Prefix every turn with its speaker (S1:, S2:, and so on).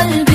S1: قلبي